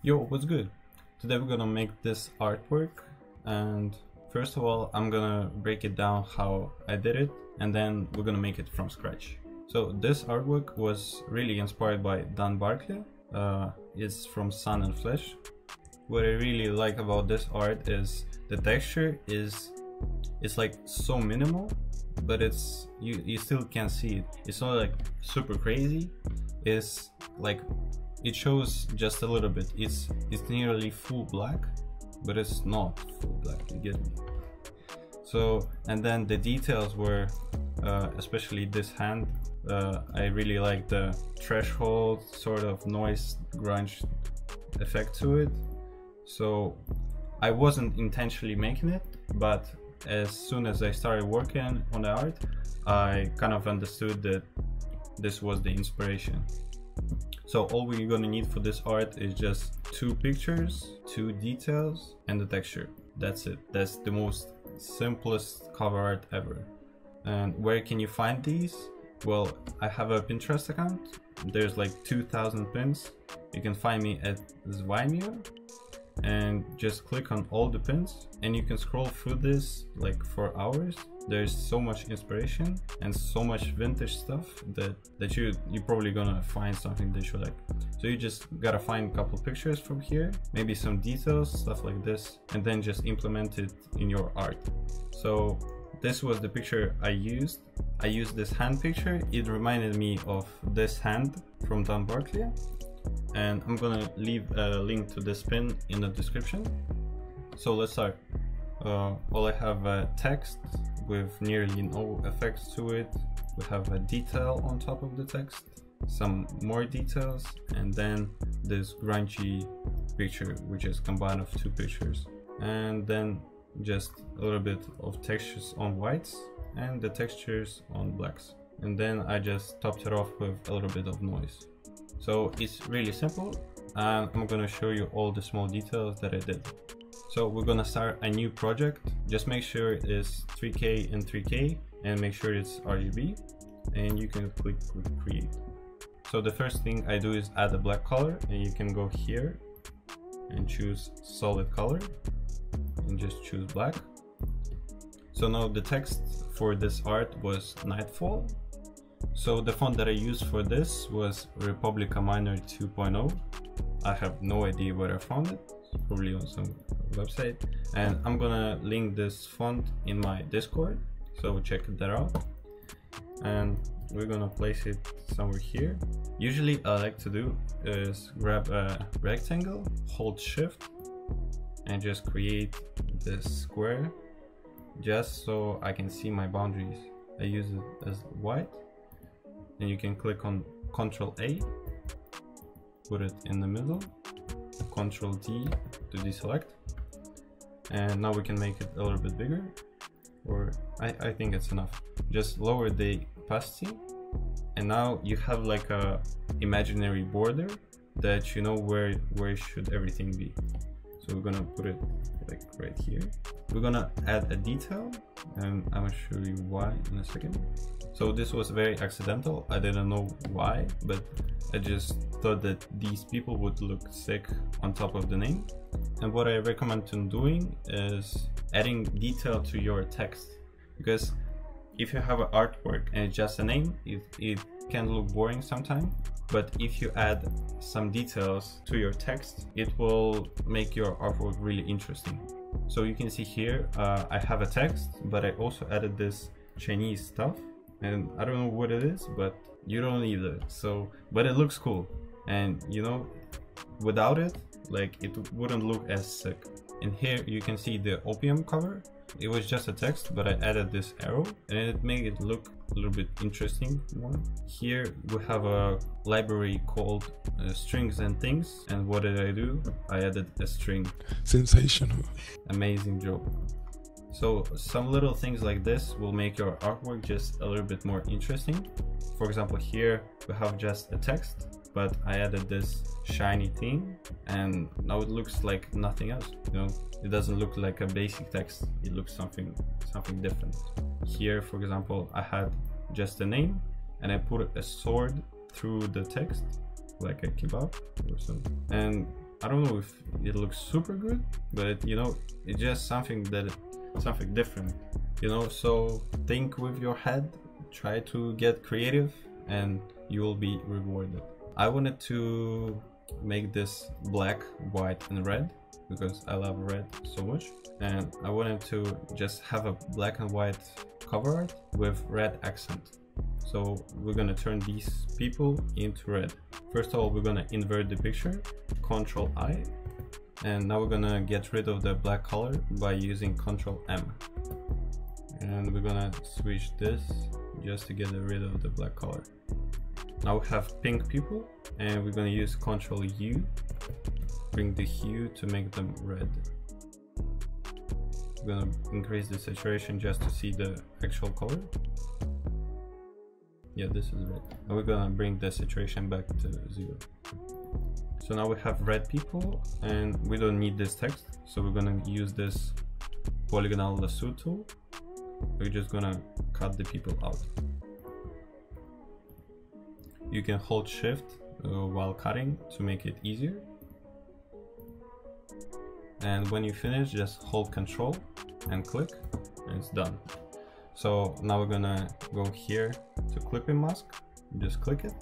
Yo, what's good? Today we're gonna make this artwork and first of all I'm gonna break it down how I did it and then we're gonna make it from scratch. So this artwork was really inspired by Dan Barclay. Uh, it's from Sun and Flesh. What I really like about this art is the texture is it's like so minimal but it's you you still can see it it's not like super crazy it's like it shows just a little bit. It's it's nearly full black but it's not full black you get me? So and then the details were uh, especially this hand uh, I really like the threshold sort of noise grunge effect to it. So I wasn't intentionally making it but as soon as I started working on the art I kind of understood that this was the inspiration so all we're gonna need for this art is just two pictures, two details, and the texture. That's it. That's the most simplest cover art ever. And where can you find these? Well, I have a Pinterest account. There's like 2000 pins. You can find me at whxmio and just click on all the pins. And you can scroll through this like for hours. There's so much inspiration and so much vintage stuff that that you you're probably gonna find something that you like. So you just gotta find a couple pictures from here maybe some details stuff like this and then just implement it in your art. So this was the picture I used. I used this hand picture. It reminded me of this hand from Dan Barclay and I'm gonna leave a link to this pin in the description. So let's start. Uh, well I have a text with nearly no effects to it. We have a detail on top of the text some more details and then this grungy picture which is combined of two pictures. And then just a little bit of textures on whites and the textures on blacks. And then I just topped it off with a little bit of noise so it's really simple and I'm gonna show you all the small details that I did. So we're gonna start a new project. Just make sure it's 3K and 3K and make sure it's RGB and you can click create. So the first thing I do is add a black color and you can go here and choose solid color and just choose black. So now the text for this art was Nightfall so the font that I used for this was Republica Minor 2.0. I have no idea where I found it, probably on some website. And I'm gonna link this font in my Discord, so check that out. And we're gonna place it somewhere here. Usually I like to do is grab a rectangle, hold shift, and just create this square just so I can see my boundaries. I use it as white and you can click on Control A, put it in the middle, Control D to deselect, and now we can make it a little bit bigger, or I, I think it's enough. Just lower the opacity, and now you have like a imaginary border that you know where where should everything be. So we're gonna put it like right here. We're gonna add a detail, and I'm gonna show you why in a second. So this was very accidental. I didn't know why, but I just thought that these people would look sick on top of the name. And what I recommend to doing is adding detail to your text because if you have an artwork and it's just a name, it, it can look boring sometimes. But if you add some details to your text, it will make your artwork really interesting. So you can see here, uh, I have a text, but I also added this Chinese stuff and I don't know what it is, but you don't either. So, but it looks cool, and you know, without it, like it wouldn't look as sick. And here you can see the opium cover. It was just a text, but I added this arrow and it made it look a little bit interesting more. Here we have a library called uh, strings and things. And what did I do? I added a string. Sensational. Amazing job. So some little things like this will make your artwork just a little bit more interesting. For example, here we have just a text, but I added this shiny thing and now it looks like nothing else. You know, it doesn't look like a basic text. It looks something, something different. Here, for example, I had just a name and I put a sword through the text like a kebab or something. And I don't know if it looks super good, but you know, it's just something that something different. You know, so think with your head, try to get creative, and you will be rewarded. I wanted to make this black, white, and red because I love red so much, and I wanted to just have a black and white cover art with red accent. So we're gonna turn these people into red. First of all, we're gonna invert the picture, Control I, and now we're gonna get rid of the black color by using Control M. And we're gonna switch this just to get rid of the black color. Now we have pink people, and we're gonna use Control U, bring the hue to make them red. We're gonna increase the saturation just to see the actual color. Yeah this is red. And we're gonna bring the saturation back to zero. So now we have red people and we don't need this text so we're gonna use this polygonal lasso tool. We're just gonna cut the people out you can hold shift uh, while cutting to make it easier. And when you finish just hold control and click and it's done. So now we're gonna go here to clipping mask, just click it,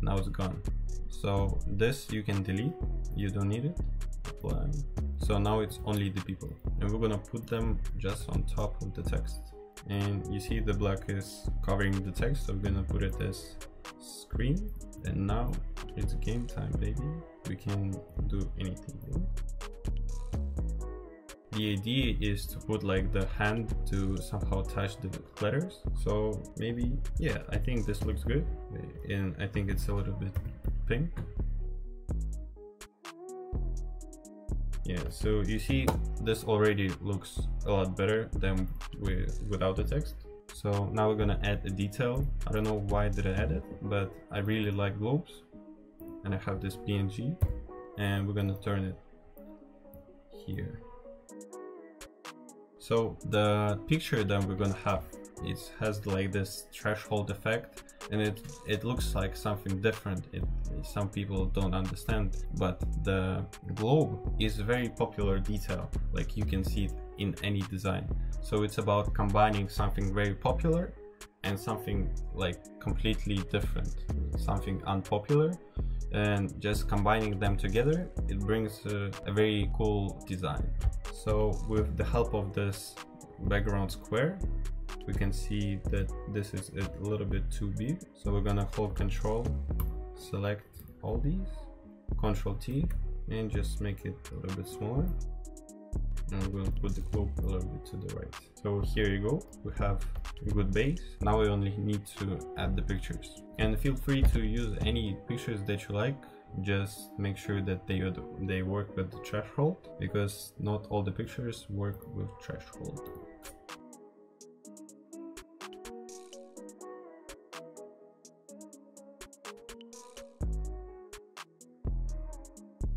now it's gone. So this you can delete, you don't need it. So now it's only the people. And we're gonna put them just on top of the text. And you see the black is covering the text, so we're gonna put it as screen. And now it's game time, baby. We can do anything the idea is to put like the hand to somehow touch the letters so maybe yeah i think this looks good and i think it's a little bit pink yeah so you see this already looks a lot better than with without the text. So now we're gonna add a detail. I don't know why did i add it but i really like globes and i have this png and we're gonna turn it here. So the picture that we're gonna have it has like this threshold effect and it it looks like something different. It, some people don't understand but the globe is a very popular detail like you can see it in any design. So it's about combining something very popular and something like completely different something unpopular. And just combining them together it brings a, a very cool design. So with the help of this background square we can see that this is a little bit too big. So we're gonna hold control select all these control T and just make it a little bit smaller. And we'll put the globe a little bit to the right. So here you go. We have a good base. Now we only need to add the pictures. And feel free to use any pictures that you like. Just make sure that they they work with the threshold because not all the pictures work with threshold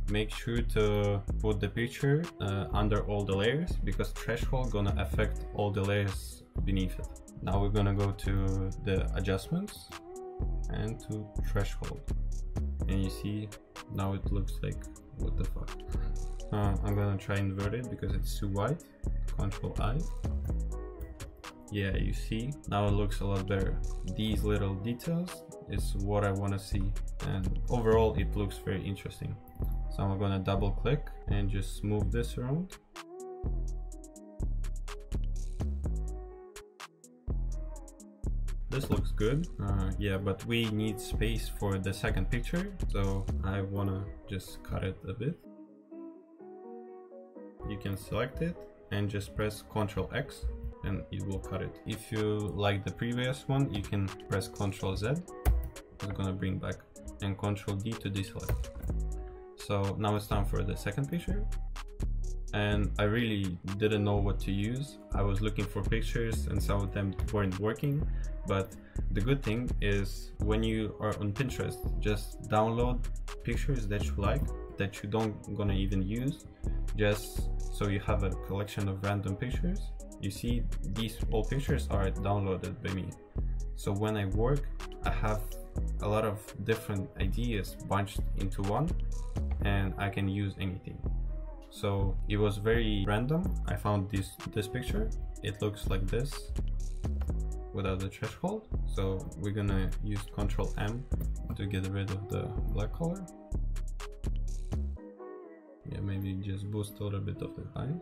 make sure to put the picture uh, under all the layers because threshold gonna affect all the layers beneath it. Now we're gonna go to the adjustments and to threshold. And you see now it looks like what the fuck. Uh, I'm gonna try invert it because it's too wide. Control I. Yeah, you see, now it looks a lot better. These little details is what I wanna see and overall it looks very interesting. So I'm gonna double click and just move this around. This looks good. Uh, yeah, but we need space for the second picture. So I wanna just cut it a bit. You can select it and just press Ctrl X and it will cut it. If you like the previous one, you can press Ctrl Z. It's gonna bring back and Ctrl D to deselect. So now it's time for the second picture. And I really didn't know what to use. I was looking for pictures and some of them weren't working. But the good thing is when you are on Pinterest, just download pictures that you like, that you don't gonna even use, just so you have a collection of random pictures. You see these all pictures are downloaded by me. So when I work, I have a lot of different ideas bunched into one and I can use anything. So it was very random. I found this this picture. It looks like this without the threshold. So we're gonna use Control M to get rid of the black color. Yeah, maybe just boost a little bit of the highs.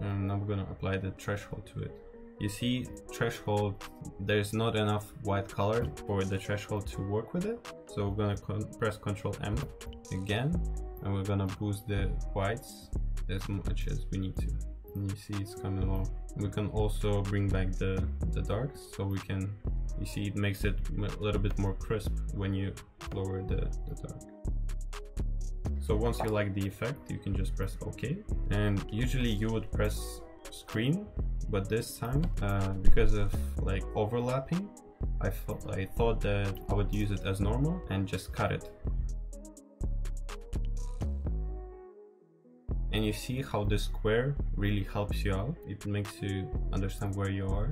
And I'm gonna apply the threshold to it. You see threshold, there's not enough white color for the threshold to work with it. So we're gonna con press Control M again, and we're gonna boost the whites as much as we need to. And you see it's coming along. We can also bring back the, the darks, so we can, you see it makes it a little bit more crisp when you lower the, the dark. So once you like the effect, you can just press OK. And usually you would press screen but this time uh, because of like overlapping I I thought that I would use it as normal and just cut it. And you see how the square really helps you out. It makes you understand where you are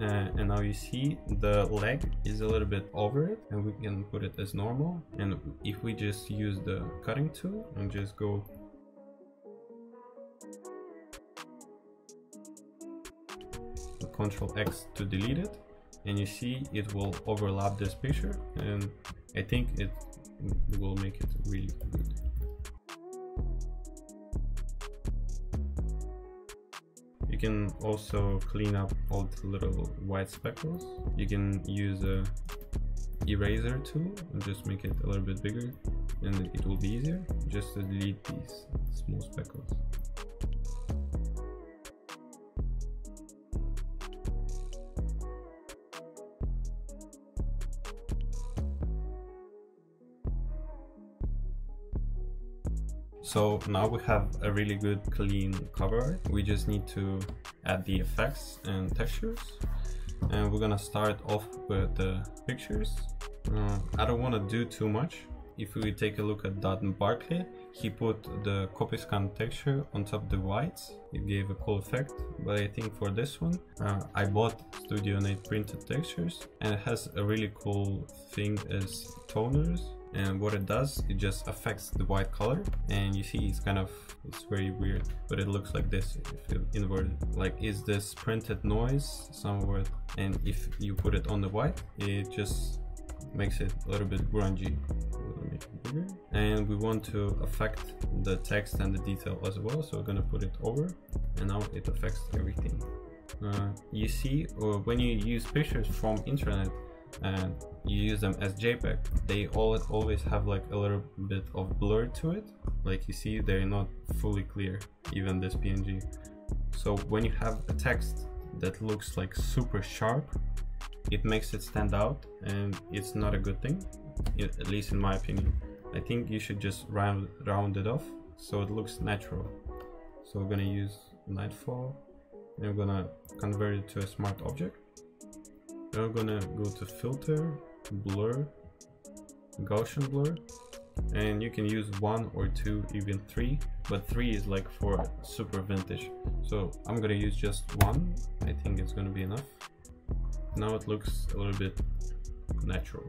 uh, and now you see the leg is a little bit over it and we can put it as normal and if we just use the cutting tool and just go control X to delete it and you see it will overlap this picture and I think it will make it really good. Can also clean up all the little white speckles. You can use a eraser tool and just make it a little bit bigger and it will be easier just to delete these small speckles. So now we have a really good clean cover. We just need to add the effects and textures. And we're gonna start off with the pictures. Uh, I don't wanna do too much. If we take a look at Dutton Barclay, he put the copy scan texture on top of the whites. It gave a cool effect, but I think for this one, uh, I bought Studio Innate printed textures and it has a really cool thing as toners and what it does it just affects the white color and you see it's kind of it's very weird but it looks like this if you invert it like is this printed noise somewhere? And if you put it on the white it just makes it a little bit grungy. And we want to affect the text and the detail as well so we're gonna put it over and now it affects everything. Uh, you see or when you use pictures from internet and you use them as JPEG, they all always have like a little bit of blur to it. Like you see, they're not fully clear, even this PNG. So when you have a text that looks like super sharp, it makes it stand out and it's not a good thing, at least in my opinion. I think you should just round, round it off so it looks natural. So we're gonna use Nightfall and we're gonna convert it to a smart object. Now we're gonna go to filter, blur, Gaussian blur, and you can use one or two, even three, but three is like for super vintage. So I'm gonna use just one. I think it's gonna be enough. Now it looks a little bit natural.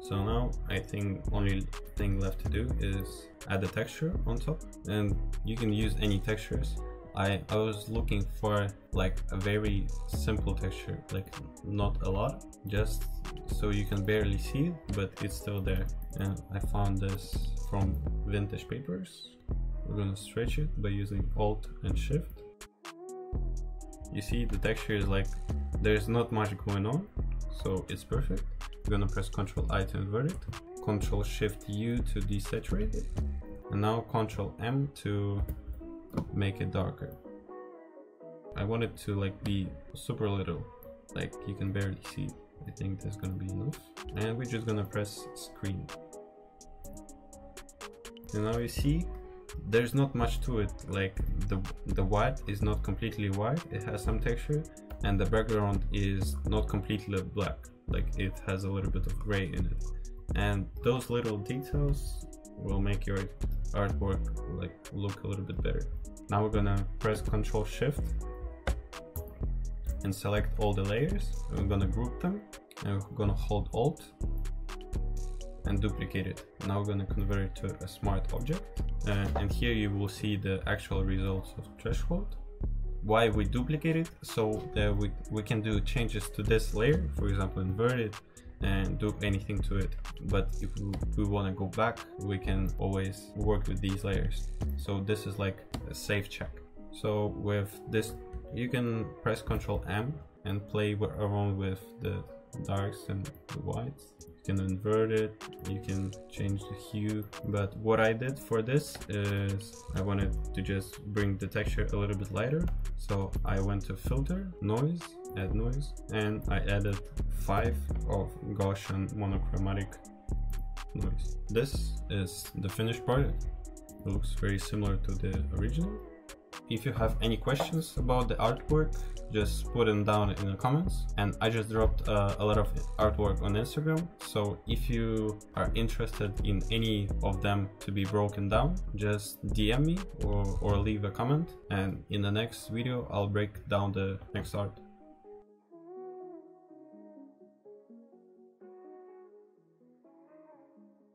So now I think only thing left to do is add the texture on top and you can use any textures. I, I was looking for like a very simple texture, like not a lot, just so you can barely see it, but it's still there. And I found this from Vintage Papers. We're gonna stretch it by using Alt and Shift. You see the texture is like, there's not much going on, so it's perfect. We're gonna press Ctrl I to invert it, Ctrl Shift U to desaturate it, and now Ctrl M to make it darker. I want it to like be super little, like you can barely see. I think that's gonna be enough. And we're just gonna press screen. And now you see, there's not much to it. Like the, the white is not completely white, it has some texture and the background is not completely black. Like it has a little bit of gray in it. And those little details will make your artwork like look a little bit better. Now we're gonna press Ctrl Shift and select all the layers. We're gonna group them and we're gonna hold Alt and duplicate it. Now we're gonna convert it to a smart object. Uh, and here you will see the actual results of threshold. Why we duplicate it? So that we, we can do changes to this layer, for example, invert it and do anything to it. But if we, we wanna go back, we can always work with these layers. So this is like a safe check. So with this, you can press Ctrl M and play around with the darks and the whites you can invert it you can change the hue but what I did for this is I wanted to just bring the texture a little bit lighter so I went to filter noise add noise and I added 5 of Gaussian monochromatic noise this is the finished product it looks very similar to the original if you have any questions about the artwork, just put them down in the comments. And I just dropped uh, a lot of artwork on Instagram. So if you are interested in any of them to be broken down, just DM me or, or leave a comment. And in the next video, I'll break down the next art.